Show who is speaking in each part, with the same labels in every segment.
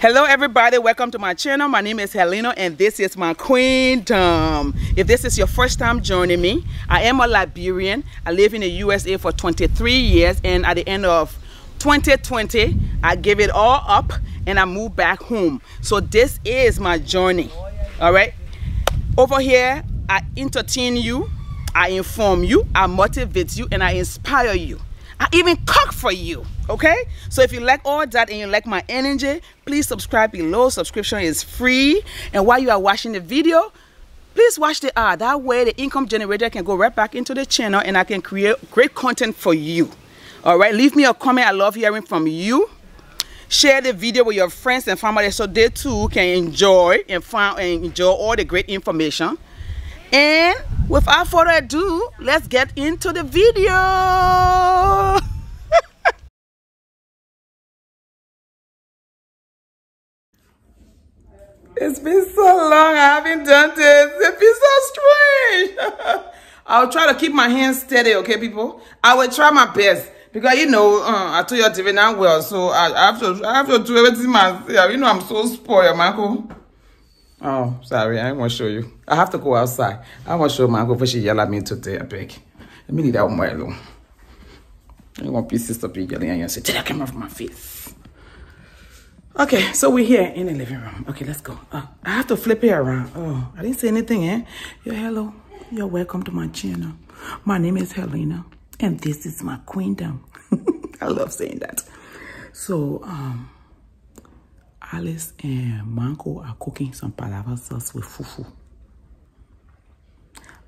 Speaker 1: Hello everybody, welcome to my channel. My name is Helena and this is my queendom. If this is your first time joining me, I am a Liberian. I live in the USA for 23 years and at the end of 2020, I gave it all up and I moved back home. So this is my journey, all right? Over here, I entertain you, I inform you, I motivate you, and I inspire you. I even cook for you. Okay? So if you like all that and you like my energy, please subscribe below. Subscription is free. And while you are watching the video, please watch the ad. That way the income generator can go right back into the channel and I can create great content for you. All right? Leave me a comment. I love hearing from you. Share the video with your friends and family so they too can enjoy and find and enjoy all the great information. And without further ado, let's get into the video. it's been so long, I haven't done this. It's been so strange. I'll try to keep my hands steady, okay, people? I will try my best. Because, you know, uh, I told you now well, so I, I, have to I have to do everything myself. You know, I'm so spoiled, Michael. Oh, sorry, I want to show you. I have to go outside. I want to show my uncle before she yell at me today, I beg. Let me leave that one alone. I want pieces to be yelling and say, take that camera from my face. Okay, so we're here in the living room. Okay, let's go. Uh, I have to flip it around. Oh, I didn't say anything, eh? Yo, hello. You're welcome to my channel. My name is Helena, and this is my queendom. I love saying that. So, um, Alice and Manko are cooking some palava sauce with fufu.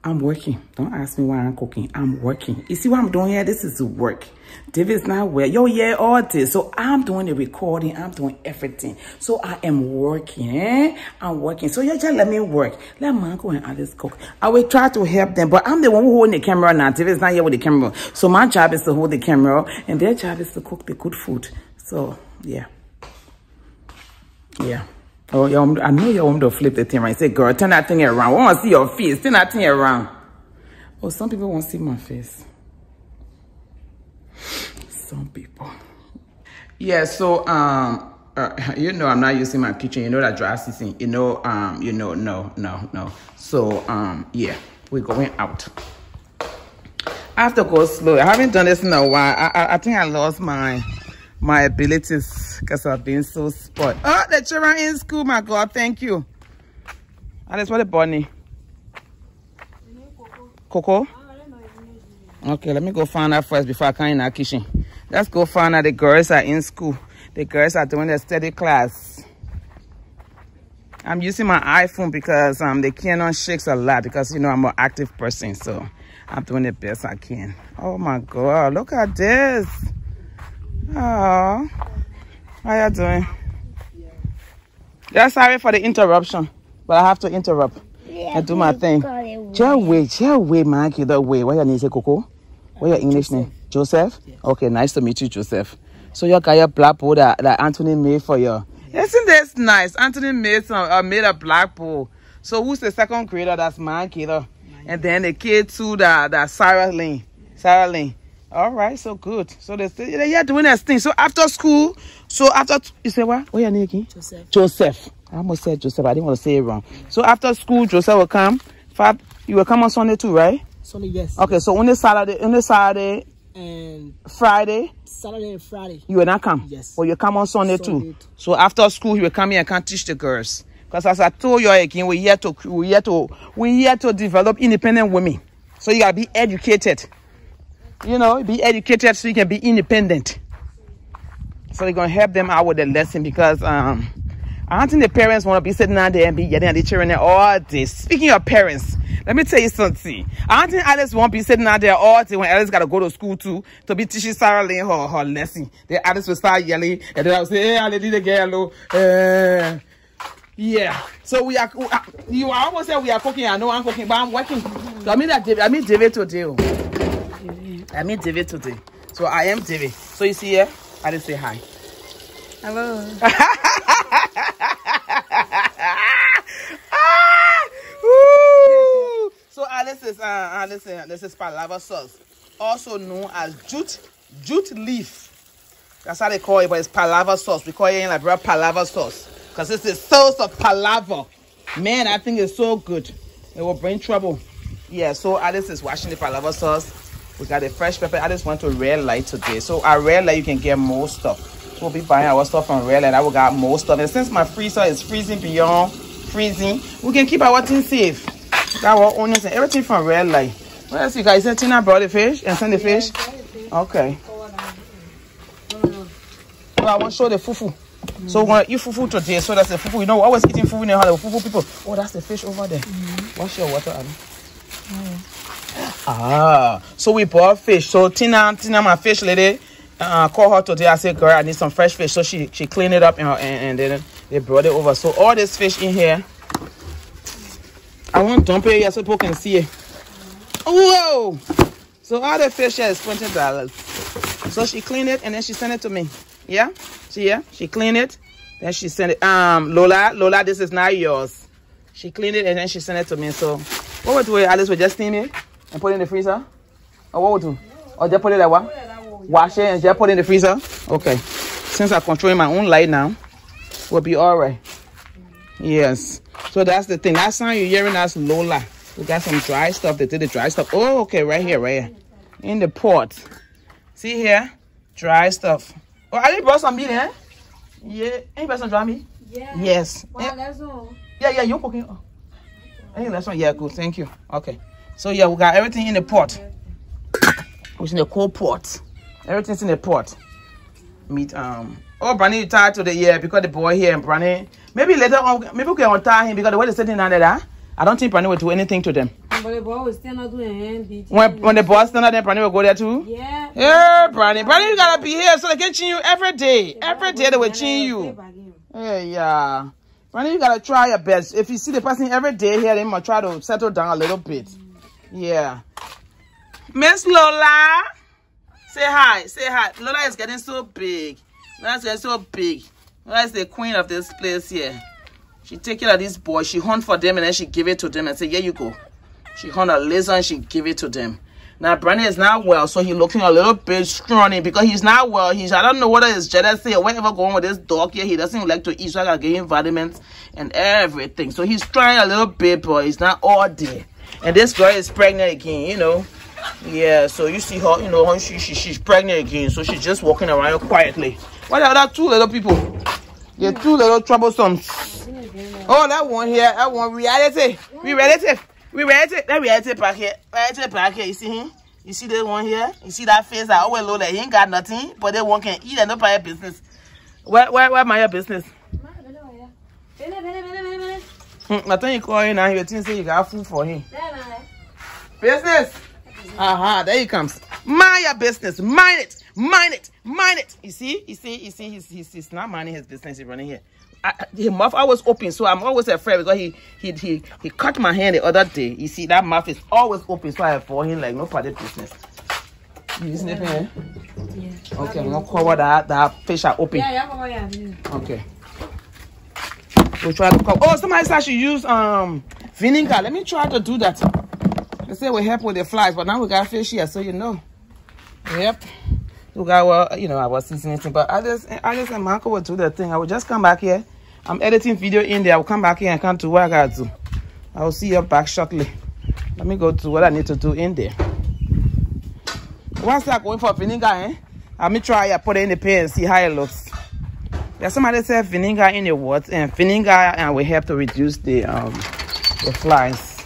Speaker 1: I'm working. Don't ask me why I'm cooking. I'm working. You see what I'm doing here? This is work. David's not well. Yo, yeah, all this. So I'm doing the recording. I'm doing everything. So I am working. Eh? I'm working. So you just let me work. Let Manko and Alice cook. I will try to help them, but I'm the one who holding the camera now. David's not here with the camera. So my job is to hold the camera and their job is to cook the good food. So, yeah. Yeah. Oh, yeah, I know you want to flip the thing right. Say, girl, turn that thing around. I want to see your face. Turn that thing around. Oh, some people want to see my face. Some people. Yeah, so, um, uh, you know, I'm not using my kitchen. You know that dry season. You know, um, you know, no, no, no. So, um, yeah, we're going out. I have to go slow. I haven't done this in a while. I, I, I think I lost my my abilities because I've been so spoiled. Oh, the children in school, my God, thank you. And that's what the bunny. Coco? Okay, let me go find out first before I come in our kitchen. Let's go find out the girls are in school. The girls are doing their study class. I'm using my iPhone because um the Canon shakes a lot because you know I'm an active person, so I'm doing the best I can. Oh my God, look at this. Oh, how you doing? Yeah, sorry for the interruption, but I have to interrupt yeah, and do my thing. Just wait, just wait, man. Kid, wait. What your name is, Coco? What your English Joseph. name? Joseph? Yeah. Okay, nice to meet you, Joseph. So you got your blackboard that, that Anthony made for you. Yeah. Isn't this nice? Anthony made some uh, made a black blackboard. So who's the second grader? That's my kid. And then the kid too that that Sarah Lane. Sarah Lane. All right, so good. So they say they're doing this thing. So after school, so after you say what? What your name again?
Speaker 2: Joseph.
Speaker 1: Joseph. I almost said Joseph. I didn't want to say it wrong. So after school, Joseph will come. Fab, you will come on Sunday too, right?
Speaker 2: Sunday, yes.
Speaker 1: Okay, so on the Saturday, on the Saturday
Speaker 2: and
Speaker 1: Friday.
Speaker 2: Saturday and Friday.
Speaker 1: You will not come.
Speaker 2: Yes.
Speaker 1: Or you come on Sunday, Sunday too. too. So after school, you will come here and can teach the girls. Because as I told you again, we're here to we're here to we're here to develop independent women. So you gotta be educated you know, be educated so you can be independent. So they're gonna help them out with the lesson because um I don't think the parents want to be sitting out there and be yelling at the children all day. Speaking of parents, let me tell you something. I don't think Alice won't be sitting out there all day when Alice got to go to school too to be teaching Sarah Lane her, her lesson. Then Alice will start yelling and then I will say, hey, Alice, the girl. Uh, yeah. So we are, you almost said we are cooking. I know I'm cooking, but I'm working. So I mean that, I mean David today. I mean David today. So I am David. So you see here, I didn't say hi.
Speaker 2: Hello.
Speaker 1: so Alice is uh, uh, this is this is palava sauce, also known as jute jute leaf. That's how they call it, but it's palava sauce. We call it in Liberia palava sauce. Because it's the sauce of palava. Man, I think it's so good. It will bring trouble. Yeah, so Alice is washing the palava sauce. We got the fresh pepper. I just went to Red Light today. So at Red Light, you can get more stuff. We'll be buying our stuff from Red Light. I will got more stuff. And since my freezer is freezing beyond freezing, we can keep our things safe. Got our onions and everything from Red Light. What else you guys? Is Tina brought the fish and send the fish? Okay. So I want to show the fufu. So we're gonna eat fufu today. So that's the fufu. You know, we're always eating fufu in the house. Fufu people. Oh, that's the fish over there. Wash your water, Abby. Ah, so we bought fish. So Tina, Tina, my fish lady, uh, called her today. I said, girl, I need some fresh fish. So she she cleaned it up and, and, and then they brought it over. So all this fish in here, I want to dump it here so people can see it. Whoa! So all the fish here is twenty dollars. So she cleaned it and then she sent it to me. Yeah, see yeah, she cleaned it. Then she sent it. Um, Lola, Lola, this is not yours. She cleaned it and then she sent it to me. So what would do? Alice would just steam it and put it in the freezer. Or what would do? Or just put it like what? Wash it and just put it in the freezer. Okay. Since I'm controlling my own light now, we'll be all right. Yes. So that's the thing. Last time you're hearing us Lola. We got some dry stuff. They did the dry stuff. Oh, okay, right here, right here. In the pot. See here? Dry stuff. Oh, I didn't brought some meat, eh? Yeah. Any person dry meat?
Speaker 3: Yeah.
Speaker 1: Yes.
Speaker 3: Wow, that's all.
Speaker 1: Yeah, yeah, you're cooking. Oh. That's one. Yeah, good. Thank you. Okay. So yeah, we got everything in the pot. It's in the cold pot. Everything's in the pot. Meat. Um. Oh, Brandy you to the yeah, because the boy here and Brandy. Maybe later on, maybe we can untie him because the way they're sitting down there, huh? I don't think Brandy will do anything to them.
Speaker 3: But the boy was still not doing.
Speaker 1: When when the boss stand out there, Brandy will go there too.
Speaker 3: Yeah.
Speaker 1: Yeah, Brandy. Brandy, you gotta be here so they can chin you every day. Every day they will chin you. Yeah, yeah. Brandy, you gotta try your best. If you see the person every day here, they must try to settle down a little bit. Yeah. Miss Lola, say hi. Say hi. Lola is getting so big. Lola's getting so big. Lola is the queen of this place here. She take care of these boys. She hunt for them and then she give it to them and say, here you go. She hunt a lizard and she give it to them. Now Brandon is not well, so he's looking a little bit scrawny because he's not well. He's I don't know whether it's jealousy or whatever going with this dog here. He doesn't like to eat, so I gotta give him vitamins and everything. So he's trying a little bit, but he's not all there. And this girl is pregnant again, you know. Yeah, so you see her, you know, she, she she's pregnant again, so she's just walking around quietly. What are that two little people? They're two little troublesome. Oh, that one here, that one reality. We reality. We reality. That reality back here. Reality back here. You see him? You see that one here? You see that face? I always look like he ain't got nothing, but that one can eat and nobody business. Where, where, where my business? Hmm, I think you call him now. You think say you got food for him. Business. Aha, there he comes. Mind your business. Mind it. Mind it. Mind it. You see? You see? You see? He's, he's, he's not minding his business. He's running here. I, his mouth always open, so I'm always afraid because he he he he cut my hand the other day. You see that mouth is always open, so I for him like nobody business. You sniffing? Eh?
Speaker 3: Yeah.
Speaker 1: Okay, I'm gonna cover that that fish are open.
Speaker 3: Yeah, yeah, yeah. yeah.
Speaker 1: Okay. Try to cover. Oh, somebody said I should use um vinegar. Let me try to do that. They say we help with the flies, but now we got fish here, so you know. Yep. We got well, you know, I was seasoning but Alice, Alice and Marco will do the thing. I will just come back here. I'm editing video in there. I will come back here and come to what I got to. do. I will see you back shortly. Let me go to what I need to do in there. Once I going for vinegar, eh? Let me try it, put it in the pan and see how it looks. There's somebody said vinegar in the water and vinegar and will help to reduce the um the flies.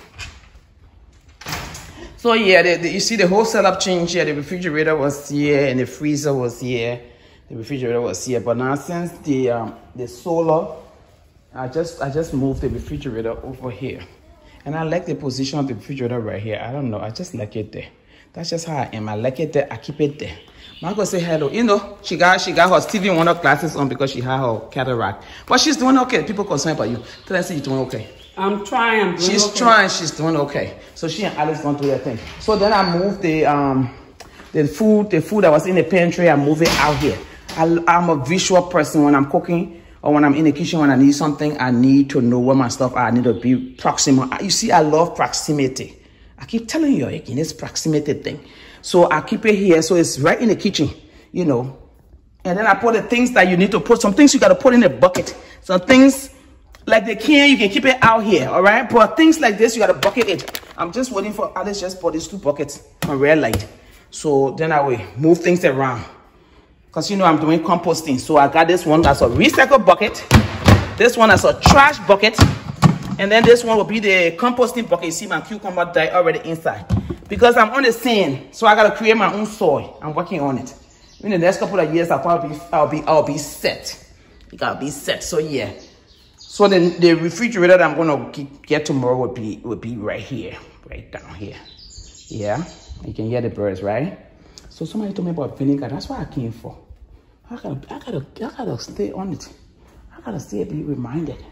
Speaker 1: So yeah, the, the- you see the whole setup changed here. The refrigerator was here and the freezer was here. The refrigerator was here, but now since the um the solar, I just I just moved the refrigerator over here, and I like the position of the refrigerator right here. I don't know, I just like it there. That's just how I am. I like it there. I keep it there. Marco say hello. You know, she got she got her Stevie Wonder glasses on because she had her cataract, but she's doing okay. People concerned about you. Tell say you're doing okay.
Speaker 4: I'm trying. I'm
Speaker 1: She's
Speaker 4: okay.
Speaker 1: trying. She's doing okay. So she and Alice gonna do their thing. So then I moved the um the food the food that was in the pantry. I move it out here. I, I'm a visual person when I'm cooking or when I'm in the kitchen when I need something. I need to know where my stuff are. I need to be proximal. You see, I love proximity. I keep telling you eh, again, it's proximity thing. So I keep it here. So it's right in the kitchen. You know, And then I put the things that you need to put. Some things you got to put in a bucket. Some things like the can, you can keep it out here, all right? But things like this, you got to bucket it. I'm just waiting for Alice just put these two buckets on red light. So then I will move things around. Because you know I'm doing composting. So I got this one that's a recycle bucket. This one is a trash bucket. And then this one will be the composting bucket. You see my cucumber die already inside. Because I'm on the sand, so I got to create my own soil. I'm working on it in the next couple of years, I'll probably be, I'll be, I'll be set. It gotta be set. So yeah. So then the refrigerator that I'm gonna get tomorrow will be, will be right here, right down here. Yeah, you can hear the birds, right? So somebody told me about vinegar. That's what I came for. I gotta, I gotta, I gotta stay on it. I gotta stay be reminded.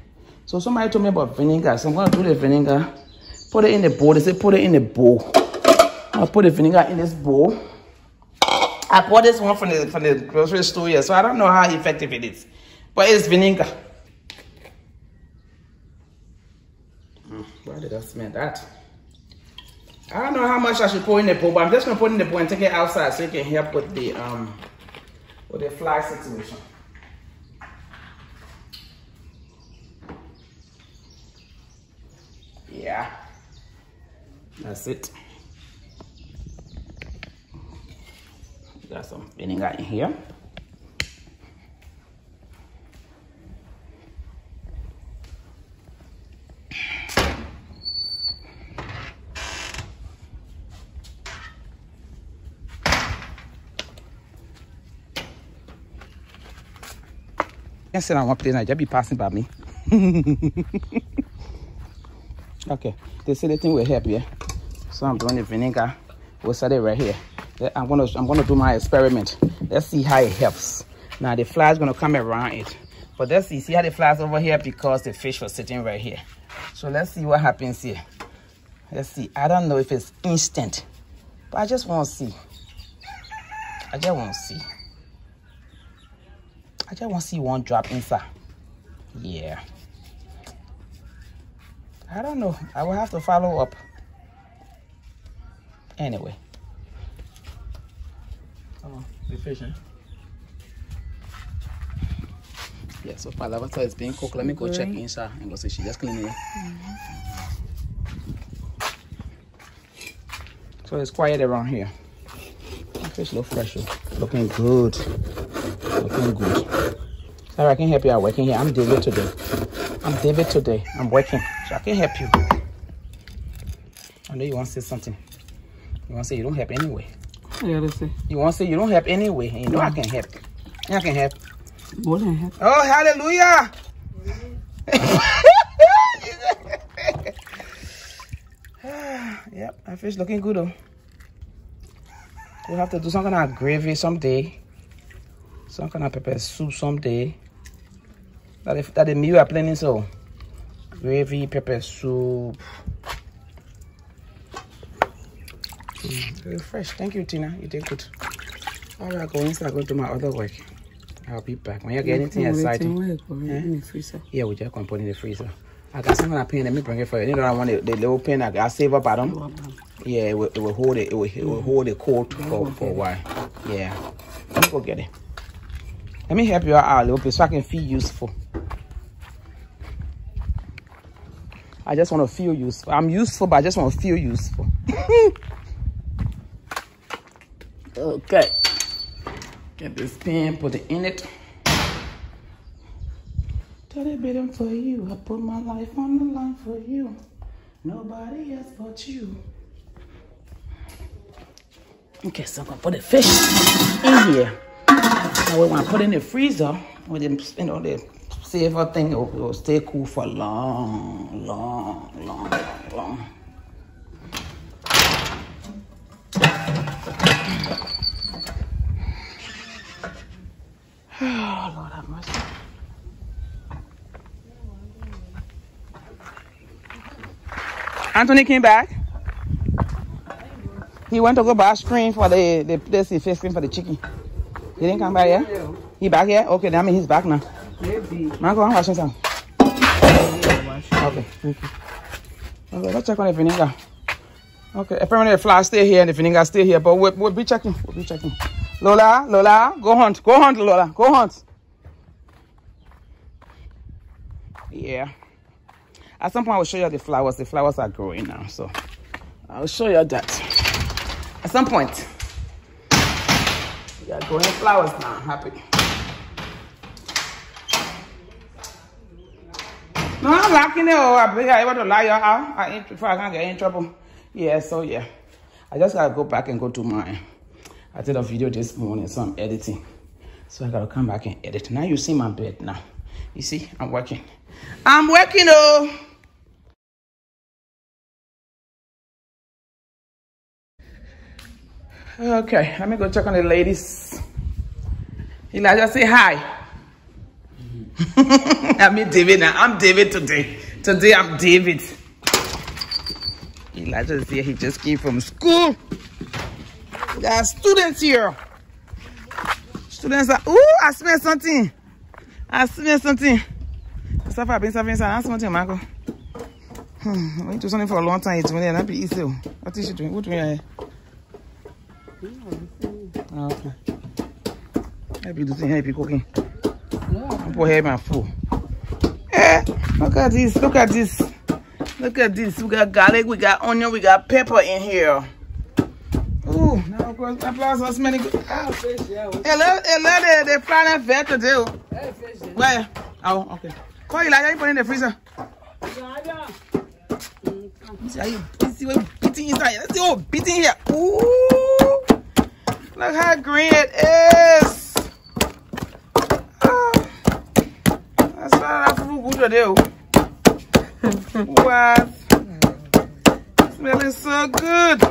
Speaker 1: So somebody told me about vinegar. So I'm gonna do the vinegar, put it in the bowl. They say put it in the bowl. I'll put the vinegar in this bowl. I bought this one from the from the grocery store here, so I don't know how effective it is. But it's vinegar. Mm, why did I smell that? I don't know how much I should put in the bowl, but I'm just gonna put in the bowl and take it outside so it can help with the um with the fly situation. Yeah. That's it. Got some vinegar in here. I sit on one place and just be passing by me. okay, this is the thing will help, yeah. So I'm doing the vinegar. We'll set it right here. I'm gonna I'm gonna do my experiment. Let's see how it helps. Now the fly is gonna come around it. But let's see, see how the flies over here because the fish was sitting right here. So let's see what happens here. Let's see. I don't know if it's instant, but I just want to see. I just want to see. I just want to see one drop inside. Yeah. I don't know. I will have to follow up. Anyway. Oh, the fish, huh? Yeah, so Palavatar is being cooked. Let me go check inside and go see she just cleaning it. Mm -hmm. So it's quiet around here. The fish look fresh, looking good. Looking good. Sorry, I can't help you out working here. I'm David today. I'm David today. I'm working, so I can help you. I know you want to say something. You want to say you don't help anyway.
Speaker 2: Yeah, they say.
Speaker 1: You want to say you don't help anyway, and you know I can help. I can help.
Speaker 2: More than help.
Speaker 1: Oh, hallelujah! yep, that fish looking good though. We'll have to do some kind of gravy someday. Some kind of pepper soup someday. That is that the meal are planning so. Gravy, pepper soup. Mm, very fresh. Thank you, Tina. You did good. All right, go inside. Go do my other work. I'll be back. When you get anything exciting,
Speaker 2: eh? in the freezer.
Speaker 1: yeah, we just gonna put it in the freezer. I got something of pen. Let me bring it for you. You know, I want the, the little pen. I got save up bottom. Yeah, it will, it will hold it. It will, it will hold it cold for, for a while. Yeah, let me go get it. Let me help you out a little bit so I can feel useful. I just want to feel useful. I'm useful, but I just want to feel useful. okay. Get this pen, put it in it. Tell it better for you. I put my life on the line for you. Nobody else but you. Okay, so I'm gonna put the fish in here. Now we want to put in the freezer with the, you know, the saver thing. It will, will stay cool for long, long, long, long, long. Oh, Lord have mercy. Anthony came back. He went to go buy a screen for the, the place he fixing for the chicken. He didn't come back yet? He back here? Okay, that means he's back now.
Speaker 2: Maybe.
Speaker 1: Go on, washing some. Okay, thank you. Okay, let's check on the vinegar. Okay, apparently the flour stay here and the vinegar stay here, but we'll, we'll be checking. We'll be checking. Lola, Lola, go hunt. Go hunt, Lola. Go hunt. Yeah. At some point, I will show you the flowers. The flowers are growing now, so I'll show you that. At some point, we are growing flowers now. Happy. No, I'm locking it. Oh, I be able to lie out. I before I can get in trouble. Yeah, so yeah. I just gotta go back and go to my. I did a video this morning, so I'm editing. So I gotta come back and edit. Now you see my bed now. You see, I'm working. I'm working, oh. Okay, let me go check on the ladies. Elijah, say hi. I'm David now. I'm David today. Today I'm David. Elijah is here. He just came from school. There are students here. Students are. Ooh, I smell something. I smell something. Stuff I've been serving. I smell something, Marco. Hmm, I do something for a long time. It's when not be easy. What is she doing? What doing? Oh, okay. Happy see happy cooking. Put here my food. Eh, look at this. Look at this. Look at this. We got garlic, we got onion, we got pepper in here. Ooh, now of course flowers are smelling good. Hello, hello, they, they flying vet today. oh. Where? Oh, okay. Call you like you put in the freezer. See how you see what you beating inside. Let's see what beating here. Ooh, look how green it is. Ah. That's oh. What? Smelling so good.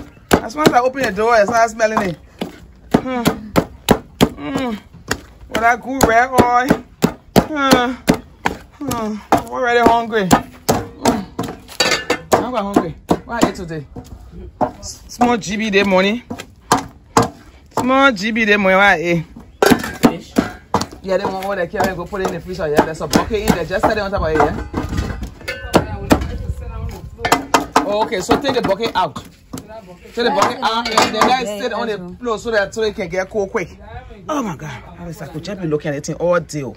Speaker 1: As soon as I open the door, I start smelling it. Hmm. Mm. With that good red oil. Hmm. Hmm. I'm already hungry. Mm. I'm hungry. What I ate today? Small GB day money. Small GB day money. What I? Yeah, they want what they carry go put it in the freezer. Yeah, there's a bucket in there. Just set it on top of it. Yeah. Oh, okay. So take the bucket out. Take the bucket out and then let it sit on the floor so that so it can get cold quick. Oh my God! I was like, could you be looking at it thing all oh.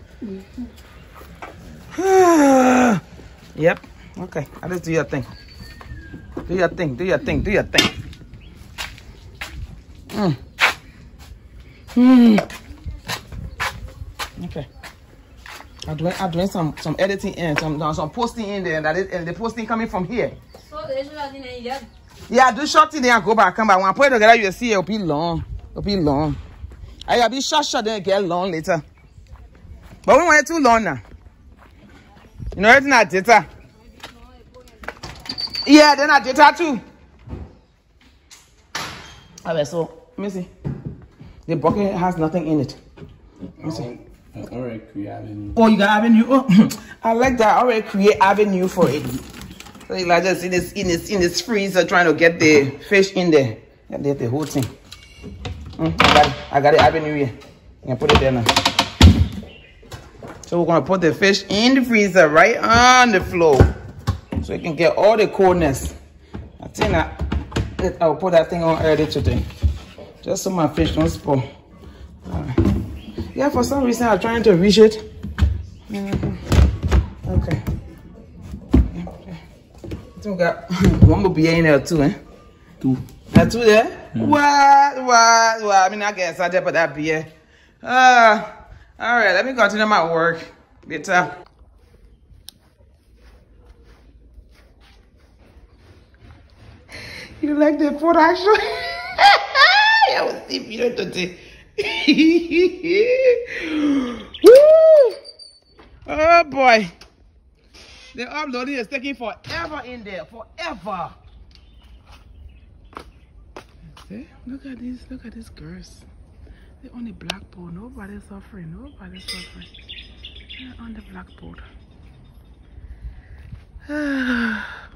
Speaker 1: yep. Okay. I just do your thing. Do your thing. Do your thing. Do your thing. Mm. Mm. Okay. I'm doing, I'm doing some some editing in some some posting in there that is, and the posting coming from here.
Speaker 3: So should have been in yet.
Speaker 1: Yeah, do short thing then I go back, come back. When I put it together, you'll see it'll be long. It'll be long. I gotta be short, short, then get long later. But we want it too long now. You know, it's not data. Yeah, then not data too. Alright, so let me see. The bucket has nothing in it. Let me see.
Speaker 2: Alright, create avenue.
Speaker 1: Oh, you got avenue. Oh, I like that. I already create avenue for it. So Elijah is in his in his in his freezer trying to get the fish in there. Yeah, there's the whole thing. Mm, I got it. I got the avenue here. You can put it there now. So we're gonna put the fish in the freezer right on the floor. So you can get all the coldness. I think I, I'll put that thing on early today. Just so my fish don't spoil. Yeah, for some reason I'm trying to reach it. Okay. I think we got one more beer in there too, eh?
Speaker 2: Two.
Speaker 1: That two there? What? What? What? I mean, I guess I did put that beer. Uh, all right, let me continue my work. Later. You like the production? I was see video today. Oh boy. The uploading is taking forever in there. Forever. See? Look at this. Look at these girls. They're on the blackboard. Nobody's suffering. Nobody's suffering. They're on the blackboard. Ah.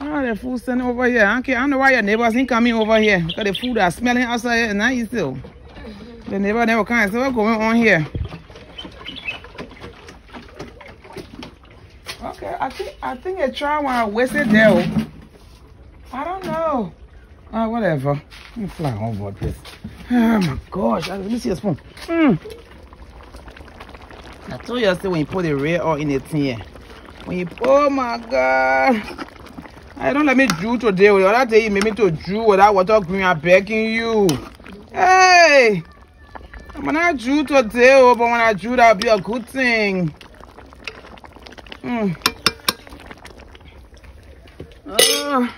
Speaker 1: Oh, the food standing over here. I, I don't know why your neighbors ain't coming over here. Because the food are smelling outside here. Nice still. The neighbor never comes. So what's going on here? Okay, I think I think a try when I wasted there. I don't know. Uh, whatever. Let me fly overboard, please. Oh my gosh. Let me see a spoon. Mm. I told you I said when you put the red oil in the tin. When you, oh my God. I don't let me drew today. The other day you made me to drew without water green. I'm begging you. Hey. I'm not drew today, oh, but when I drew, that'll be a good thing. Mm. Ah.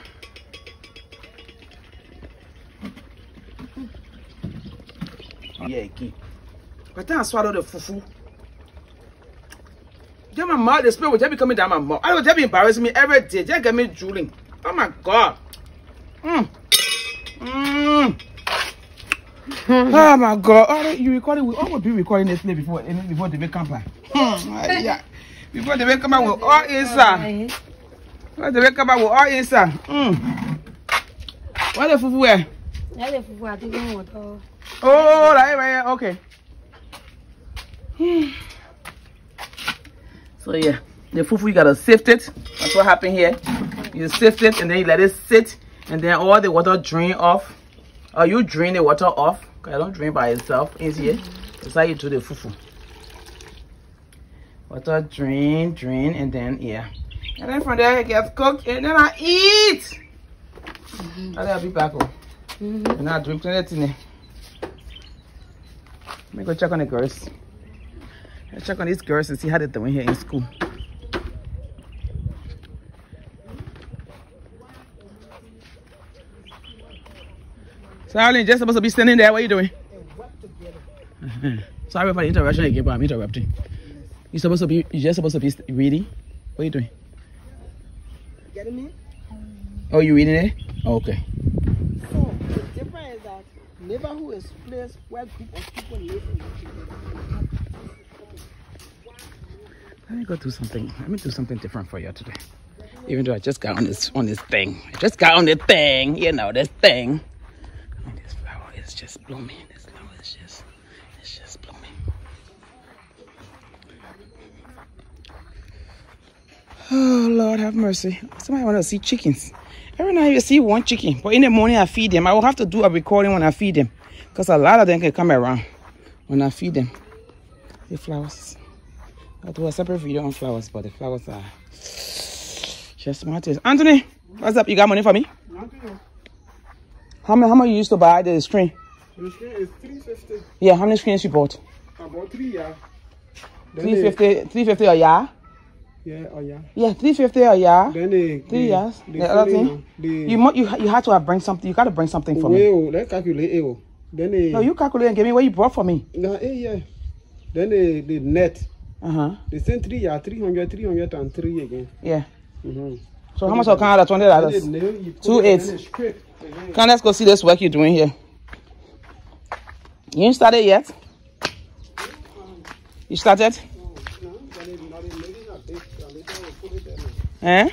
Speaker 1: Yeah, again. By the time I swallow the fufu, then my mouth, the spirit will just be coming down my mouth. I will just be embarrassing me every day. Just get me drooling. Oh my God. Mm. Mm. oh my God. Oh, you recording? We almost be recording this play before before the come back. Hmm. Yeah. Before the come back, we all inside. Before the come back, we all inside. Mm. What the fufu where?
Speaker 3: Yeah, the fufu I think I want to.
Speaker 1: Oh, right, right, okay. So yeah, the fufu you gotta sift it. That's what happened here. You sift it and then you let it sit and then all the water drain off. Or you drain the water off. I don't drain by itself. Easier. That's how you do the fufu. Water drain, drain, and then yeah. And then from there it gets cooked and then I eat. Mm -hmm. I'll be back home. Mm -hmm. And I drink there. Let me go check on the girls. Let's check on these girls and see how they're doing here in school. So Arlene, just supposed to be standing there. What are you doing? Sorry for the interruption again, but I'm interrupting. You're supposed to be, you're just supposed to be reading. What are you doing?
Speaker 4: Getting me?
Speaker 1: Oh, you reading it? Oh, okay.
Speaker 4: So, the difference is that neighborhood is place where group of people live in
Speaker 1: let me go do something. Let me do something different for you today. Even though I just got on this on this thing. I just got on the thing, you know, this thing. I this flower is just blooming. This flower is just it's just blooming. Oh Lord have mercy. Somebody want to see chickens. Every night you see one chicken, but in the morning I feed them. I will have to do a recording when I feed them. Because a lot of them can come around when I feed them. The flowers. I'll do a separate video on flowers, but the flowers are just martyrs. Anthony, what's up? You got money for me? How many? How much you used to buy the screen?
Speaker 4: The screen is three fifty.
Speaker 1: Yeah, how many screens you bought?
Speaker 4: I bought three, yeah.
Speaker 1: Three fifty. Three fifty a year.
Speaker 4: Yeah, oh yeah.
Speaker 1: Yeah, three fifty a year.
Speaker 4: Then the
Speaker 1: three years. The, the other thing, the, you you you had to have bring something. You got to bring something for
Speaker 4: me.
Speaker 1: Oh,
Speaker 4: let's calculate it. Oh. Then the.
Speaker 1: No, you calculate and give me what you brought for me.
Speaker 4: No, eh, yeah. Then the the net.
Speaker 1: Uh-huh.
Speaker 4: The same three, yeah, 300, 303 again.
Speaker 1: Yeah.
Speaker 4: Mm-hmm.
Speaker 1: So how much out of twenty dollars? Two eight. Can let's go see this work you're doing here. You ain't started yet? You started? Eh?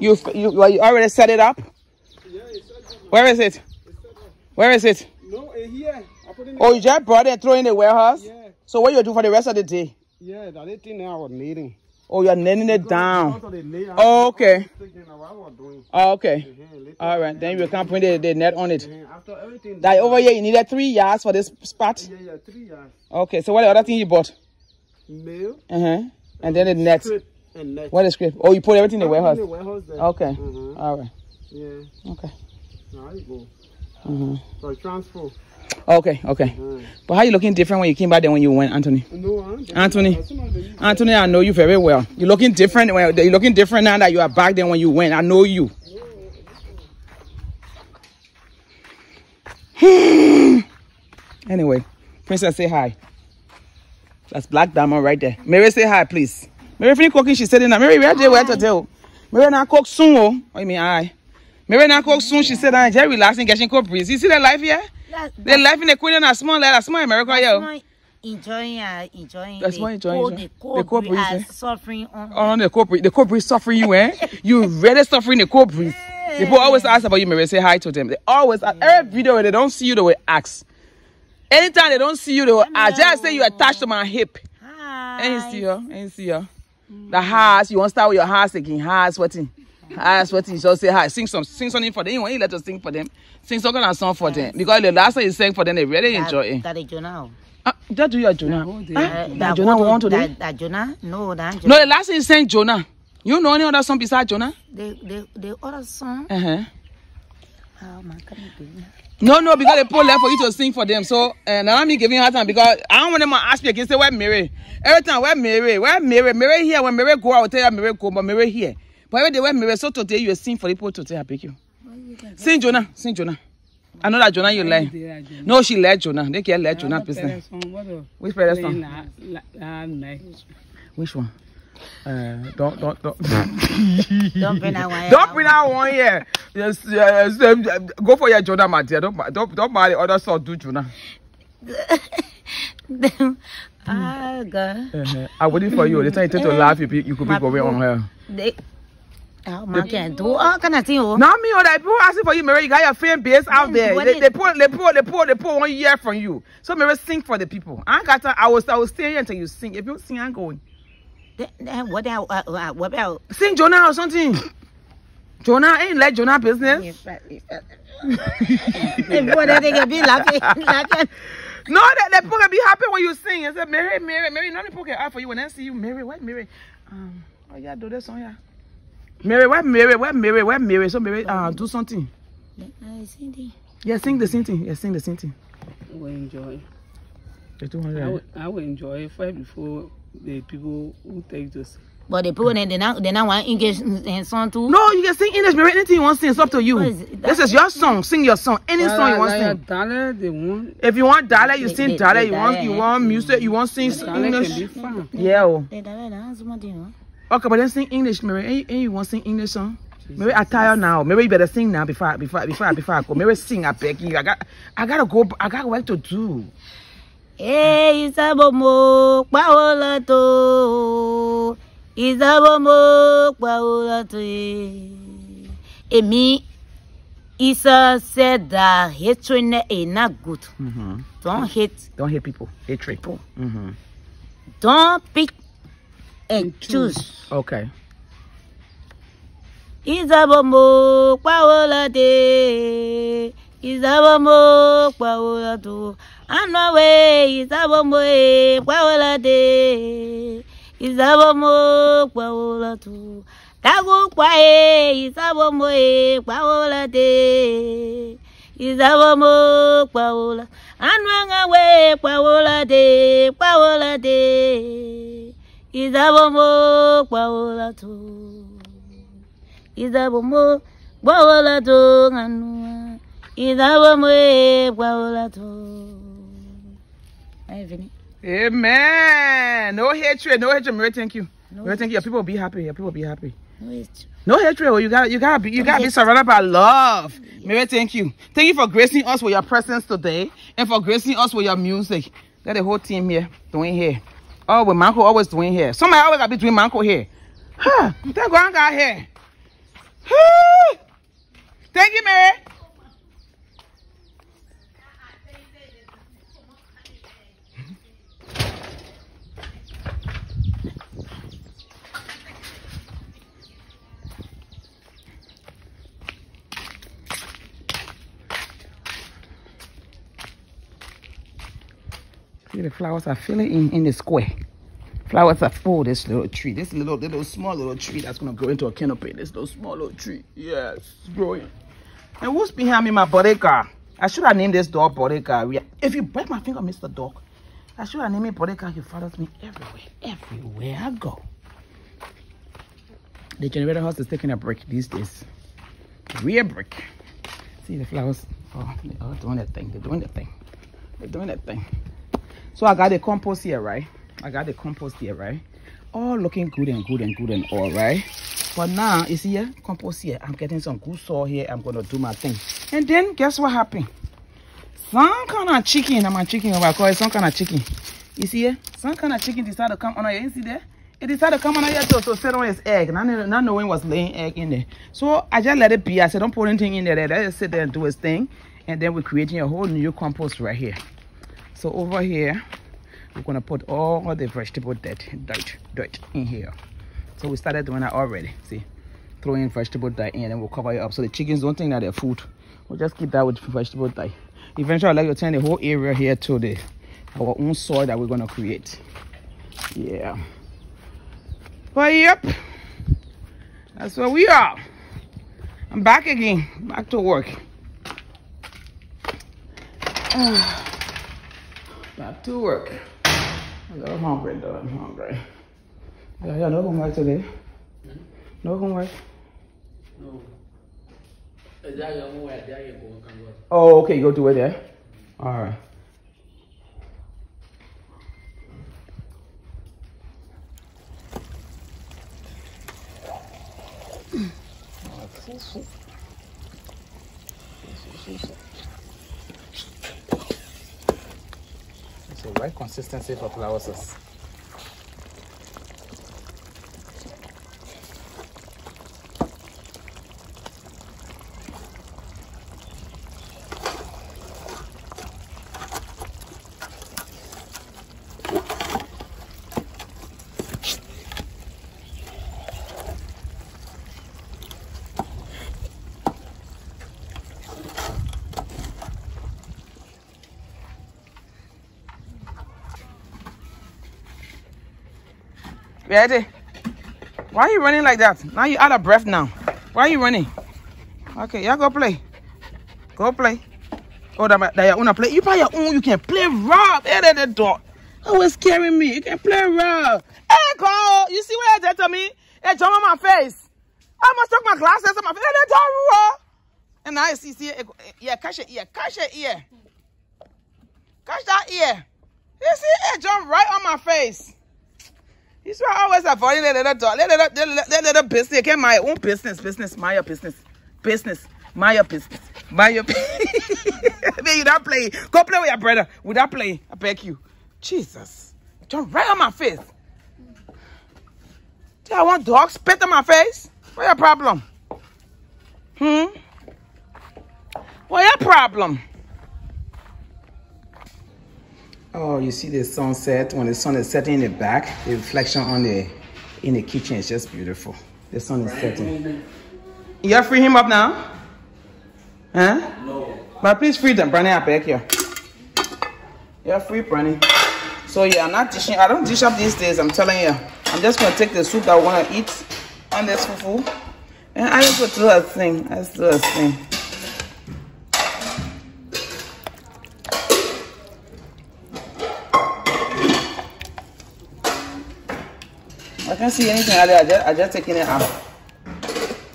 Speaker 1: You you you already set it up? Where is it? Where is it?
Speaker 4: No, here.
Speaker 1: Oh, you just brought it, throw in the warehouse?
Speaker 4: Yeah.
Speaker 1: So what you do for the rest of the day?
Speaker 4: Yeah, that is thing I was kneading.
Speaker 1: Oh, you're kneading it down. Oh, okay. Oh, okay. All right. Then you can put the, the net on it.
Speaker 4: After everything.
Speaker 1: That over here, you needed three yards for this spot?
Speaker 4: Yeah, yeah, three yards.
Speaker 1: Okay. So what the other thing you bought?
Speaker 4: Mail.
Speaker 1: Uh-huh. And then the net.
Speaker 4: And net.
Speaker 1: What is script? Oh, you put everything in the warehouse?
Speaker 4: In the warehouse there.
Speaker 1: Okay.
Speaker 4: Uh -huh.
Speaker 1: All right.
Speaker 4: Yeah.
Speaker 1: Okay.
Speaker 4: Now you go.
Speaker 1: Uh-huh.
Speaker 4: For transfer.
Speaker 1: Okay, okay. But how you looking different when you came back than when you went, Anthony?
Speaker 4: no?
Speaker 1: Anthony.
Speaker 4: As soon as they-
Speaker 1: Anthony, I know you very well. You're looking different. When, you're looking different now that you are back than when you went. I know you. anyway, Princess, say hi. That's Black Diamond right there. Mary, say hi, please. Mary, finish cooking. She said in there. Mary, where where to tell? Mary, not cook soon. Oh, you mean, hi? Mary, not cook soon. She said, I'm just relaxing, getting cold breeze. You see the life here? The life in the Queen and a small, like a small America, yo.
Speaker 5: enjoying uh, enjoying
Speaker 1: That's why enjoying, enjoying.
Speaker 5: the cold,
Speaker 1: The
Speaker 5: breeze,
Speaker 1: breeze,
Speaker 5: uh,
Speaker 1: eh?
Speaker 5: suffering on
Speaker 1: on the corporate, the corporate suffering you, eh? you really suffering the corporate. People always ask about you, Mary. Say hi to them. They always ask. Every video they don't see you, they will ask. Anytime they don't see you, they will ask. Just say you attached to my hip.
Speaker 5: Hi.
Speaker 1: Ain't see her. Ain't see her. The house, you want to start with your house again. House, what thing? That's what he just say hi. Sing some sing something for them. When you let us sing for them, sing some kind of song for them. Because the last time you sang for them, they really enjoy it.
Speaker 5: That is Jonah.
Speaker 1: Ah, that do your Jonah.
Speaker 2: They-
Speaker 1: Ah,
Speaker 5: Uh,
Speaker 1: that Jonah want to do.
Speaker 5: that, that Jonah? No, that
Speaker 1: No,
Speaker 5: Jonah.
Speaker 1: the last time you sang Jonah. You know any other song besides Jonah?
Speaker 5: The, the, the other song.
Speaker 1: Uh-huh.
Speaker 5: Oh, do it?
Speaker 1: No, no, because they put left for you to sing for them. So uh, now I'm giving hard time because I don't want them to ask me again. Say where Mary? Every time where Mary? Where Mary? Mary here. When Mary go, I will tell you Mary go, but Mary here. But every day where Mary, so today you sing for the people to tell her you. Sing Jonah, sing Jonah. I know that Jonah you like.
Speaker 2: They are Jonah.
Speaker 1: No, she let Jonah. They can't let Jonah
Speaker 2: what a-
Speaker 1: Which
Speaker 2: la- night.
Speaker 1: Which one? Uh, don't don't don't
Speaker 5: Don't bring that one.
Speaker 1: don't bring that one here. Yes, yes, um, go for your Jonah, my dear. Don't don't don't marry other song. Do Jonah.
Speaker 5: Ah, God.
Speaker 1: Uh-huh. I'm waiting for you. The time you take to laugh, you, you could be going on her.
Speaker 5: They. Oh, man, can't do all kind of thing. Oh.
Speaker 1: Not me, or that people asking for you, Mary. You got your fan base out there. They, they put, they put, they put, they put one year from you. So Mary, sing for the people. I got to. I was, I was staying here until you sing. If you sing, I'm going.
Speaker 5: They- they- What about, uh, uh, what about?
Speaker 1: Sing Jonah or something. Jonah ain't like Jonah business.
Speaker 5: Everyone they can be laughing, laughing.
Speaker 1: No, that they people can be happy when you sing. And say, Mary, Mary, Mary. Not people can ask for you when they see you. Mary, what Mary? Um, oh yeah, do this song yeah. Mary, what Mary, what Mary, what Mary? So Mary, uh, do something.
Speaker 5: I see the-
Speaker 1: Yeah, sing the same thing. Yeah, sing the same thing.
Speaker 2: I will enjoy.
Speaker 1: The
Speaker 2: I
Speaker 1: 200.
Speaker 2: will, I will enjoy it first before the people who take this.
Speaker 5: But the people they they not they not want English and song too.
Speaker 1: No, you can sing English, Mary. Anything you want to sing, it's up to you.
Speaker 5: What is it?
Speaker 1: This is your song. Sing your song. Any song you want to sing.
Speaker 2: Dollar, they want.
Speaker 1: If you want dialect, you sing
Speaker 5: they-
Speaker 1: dialect.
Speaker 5: they
Speaker 1: You want you want music, you want sing
Speaker 2: Dollar can be
Speaker 1: English. Yeah. oh.
Speaker 5: They that's one thing.
Speaker 1: Okay, but then sing English, Mary. And you, you want to sing English song? Mary, I tired now. Mary, you better sing now before before before before I go. Mary, sing. I beg you. I got I gotta go. I got work to do.
Speaker 5: Eh, isabomo paola to. Isabomo paola to. Emi Isa said that hatred is not good.
Speaker 1: Mm-hmm.
Speaker 5: Don't hate.
Speaker 1: Don't hate people. Hatred. Mm-hmm.
Speaker 5: Don't pick and choose.
Speaker 1: Okay.
Speaker 5: Isabomo paola de. Isabomo paola to. Anawe isabomo e paola de. Isabomo paola to. Tagu kwae isabomo e paola de. Isabomo paola. Anwanga we paola de. Paola de. Isabomo paola to. Izabomo gbawola to nganua. Izabomo e gbawola to. Aye, Vinny.
Speaker 1: Amen. No hatred. No hatred. Mary, thank you.
Speaker 5: No
Speaker 1: Mary, thank you. Your people be happy. Your people be happy.
Speaker 5: No, it's
Speaker 1: No hatred. oh, You got you gotta be you gotta be surrounded by love. Mary, thank you. Thank you for gracing us with your presence today and for gracing us with your music. That the whole team here doing here. Oh, with Manko always doing here. Somebody always gotta be doing Manko here. Huh. Thank God I got here. Thank you, Mary. See the flowers are filling in in the square. Flowers are full. This little tree, this little little small little tree that's gonna grow into a canopy. This little small little tree, yes, it's growing. And who's behind me? My bodyguard. I should have named this dog. We- If you bite my finger, Mr. Dog, I should have named it bodyguard. He follows me everywhere, everywhere I go. The generator house is taking a break these days. Real break. See the flowers? Oh, they are doing that thing. They're doing that thing. They're doing that thing. So I got the compost here, right? I got the compost here, right? All looking good and good and good and all, right? But now, you see here, compost here. I'm getting some good soil here. I'm going to do my thing. And then, guess what happened? Some kind of chicken, I'm a chicken, I call it some kind of chicken. You see here? Some kind of chicken decided to come on here. You see there? It decided to come on here to, to sit on its egg. Not, not knowing what's laying egg in there. So I just let it be. I said, don't put anything in there. Let it sit there and do its thing. And then we're creating a whole new compost right here. So over here, we're gonna put all the vegetable dirt, dirt, dirt in here. So we started doing that already. See, throw in vegetable dye in and we'll cover it up so the chickens don't think that they're food. We'll just keep that with vegetable dye. Eventually, I'd like to turn the whole area here to the our own soil that we're gonna create. Yeah. But yep, that's where we are. I'm back again, back to work. Ah. Back to work. I'm a little hungry though, I'm hungry. Yeah, yeah, no homework today. No homework.
Speaker 2: No. Is that your own way? That you go.
Speaker 1: Oh, okay, go do it there. Mm-hmm. All right. It's the right consistency for flour Ready? Why are you running like that? Now you out of breath now. Why are you running? Okay, yeah, go play. Go play. Oh, that, that you wanna play? You buy your own, you can play rough. Hey, that dog. That was scaring me. You can play rough. Hey, go. You see what I did to me? It jumped on my face. I must took my glasses on my face. Hey, that dog. And now you see, see, yeah, catch it ear, catch it ear. Catch that ear. You see, it jumped right on my face. This why I always avoiding that little dog. That little, that little business. Get my own business. Business. Your business. Business. Mind your business. Mind your Man, you not play. Go play with your brother. Without play. I beg you. Jesus. Jump right on my face. Do I want dog spit on my face? What your problem? Hmm? What your problem? Oh, you see the sunset when the sun is setting in the back. The reflection on the in the kitchen is just beautiful. The sun is setting. You free him up now? Huh?
Speaker 2: No.
Speaker 1: But please free them, Brandy. I beg you. You're free, Brandy. So yeah, I'm not dishing. I don't dish up these days. I'm telling you. I'm just gonna take the soup that I wanna eat on this fufu, and I just put do a thing. Let's do a thing. Can't see anything out there. I just, I just taking it out.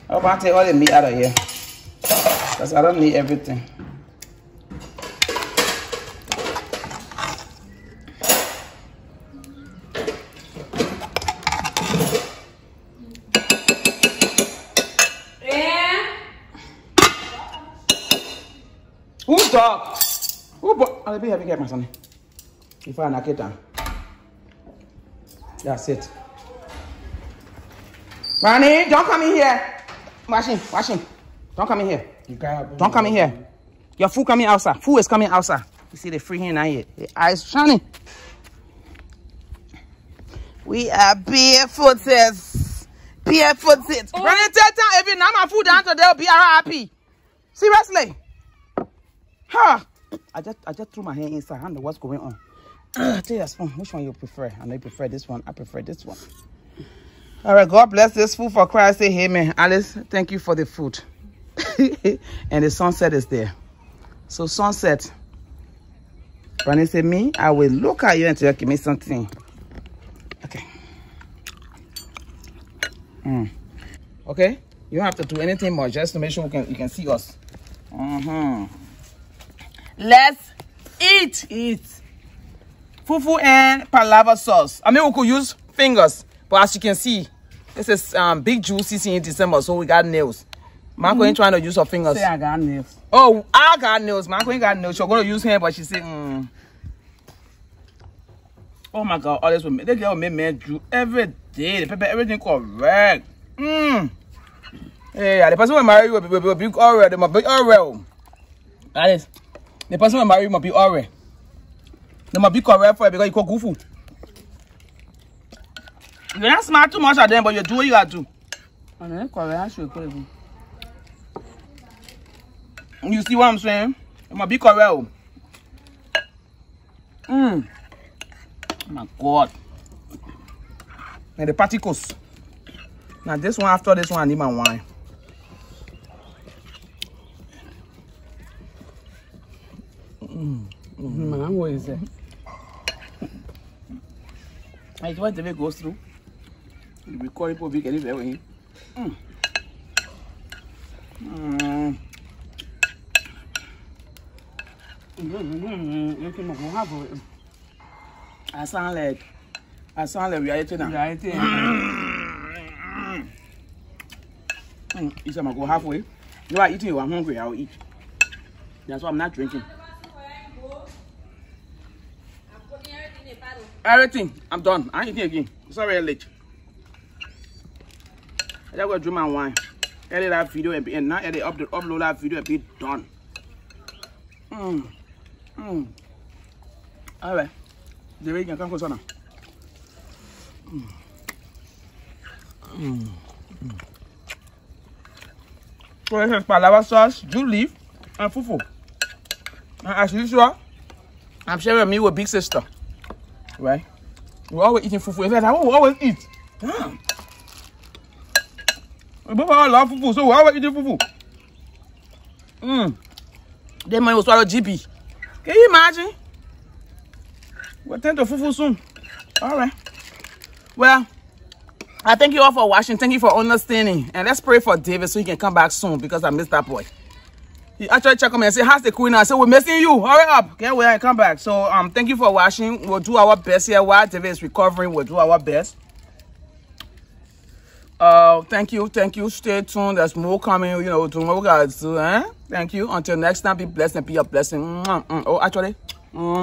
Speaker 1: I hope I take all the meat out of here. Because I don't need everything. Who's dog? Who bo- I'll be happy get my son. Before I knock it down. That's it. Ronnie, don't come in here. Wash him, wash him. Don't come in here.
Speaker 2: You got
Speaker 1: Don't come in here. Your food coming outside. Food is coming outside. You see the free hand out here. The eyes shining. We are barefooted. Barefooted. Oh. Run it down. If you not my food down to they'll be happy. Seriously. Huh. I just I just threw my hand inside. I don't know what's going on. Uh, take a spoon. Which one you prefer? I know you prefer this one. I prefer this one. All right, God bless this food for Christ. Say amen. Alice, thank you for the food. and the sunset is there. So sunset. Ronnie said, me, I will look at you until you give me something. Okay. Mm. Okay? You don't have to do anything more just to make sure we can, you can see us. Mm-hmm. Let's eat. Eat. Fufu and palava sauce. I mean, we could use fingers. But as you can see, this is um, big juicy in December, so we got nails. Marco ain't trying to use her fingers.
Speaker 2: Say I got nails.
Speaker 1: Oh, I got nails. Marco ain't got nails. She's going to use hand, but she said, mm. Oh my God, all this will make, they girl make man do every day. The pepper, everything correct. Mm. Yeah, the person marry you will be, will be. They must be alright. That is, the person who marry you must be alright. They must be correct for it because you cook good You're not smart too much of them, but you do what you gotta do. And then Korea should put it. You see what I'm saying? It might be Korea. Mmm. Oh my God. And the particles. Now this one, after this one, I need my wine. Mm. Man, what is it? It's what the goes through. Recording people be getting very. Mm. Mm. I sound like I sound like reality now.
Speaker 5: Reality.
Speaker 1: Mm. Said I'm gonna go halfway. You I eating you, I'm hungry, I'll eat. That's why I'm not drinking. Everything, I'm done. I ain't eating again. It's already late. I just gotta drink my wine. Edit that video and, be, and not edit up the upload that video and be done. Mm. Mm. Alright. The way you can come closer now. Mm. Mm. Mm. So this is palava sauce, jute leaf, and fufu. And as usual, I'm sharing me with big sister. Right? We're always eating fufu. It's like how we always eat. Damn. Both all love fufu, so we always eating fufu. Mmm. Then man will swallow GB. Can you imagine? We'll tend to fufu soon. Alright. Well, I thank you all for watching. Thank you for understanding. And let's pray for David so he can come back soon because I missed that boy. He actually checked on me and said, how's the queen? I said, we're missing you. Hurry up. Get where I come back. So um, thank you for watching. We'll do our best here while David is recovering. We'll do our best. Uh, thank you. Thank you. Stay tuned. There's more coming, you know, tomorrow guys. Eh? Thank you. Until next time, be blessed and be a blessing. Mm -hmm. Oh, actually. Mm -hmm.